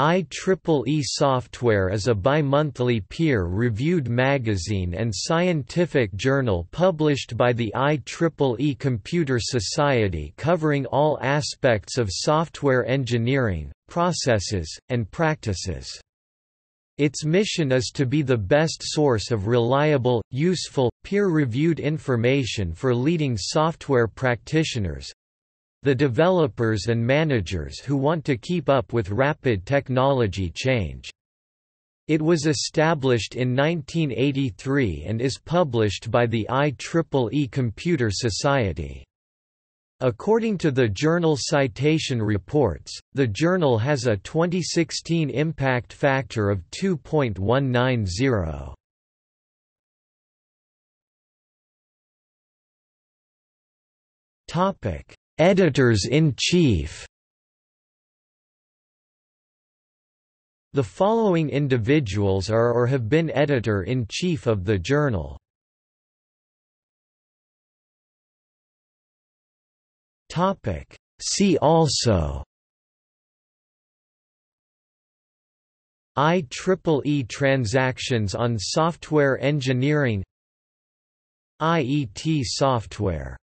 IEEE Software is a bi-monthly peer-reviewed magazine and scientific journal published by the IEEE Computer Society covering all aspects of software engineering, processes, and practices. Its mission is to be the best source of reliable, useful, peer-reviewed information for leading software practitioners, the developers and managers who want to keep up with rapid technology change. It was established in 1983 and is published by the IEEE Computer Society. According to the Journal Citation Reports, the journal has a 2016 impact factor of 2.190. Topic: Editors-in-Chief. The following individuals are or have been editor-in-chief of the journal. See also. IEEE transactions on software engineering. IET software